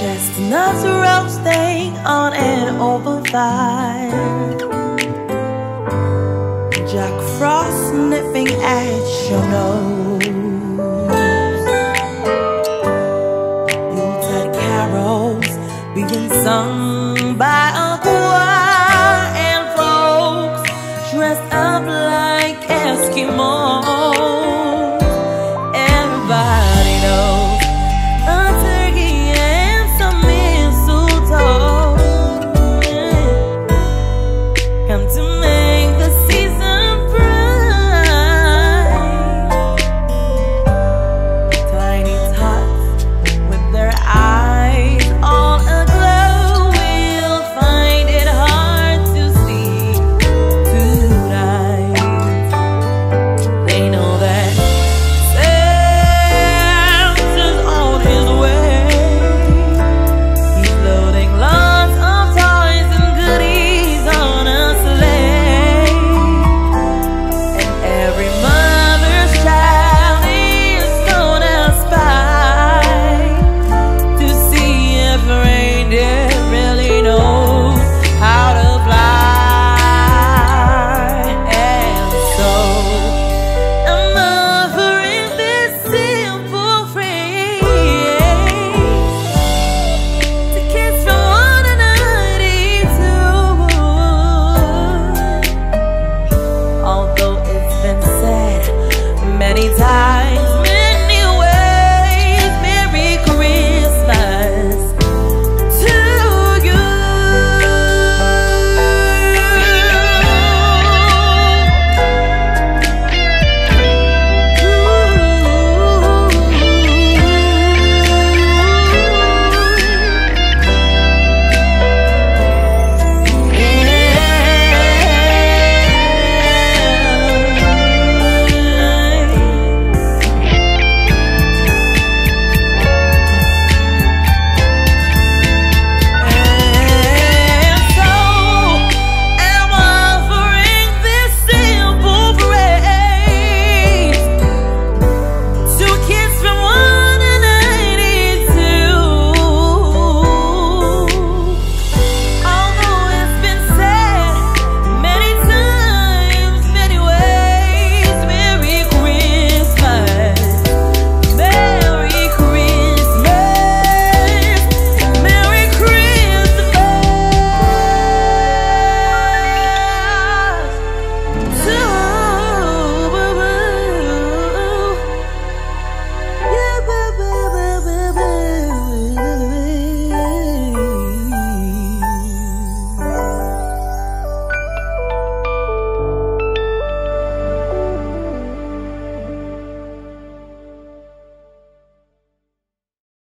Chestnuts roasting on an. Jack Frost sniffing at your nose. 散。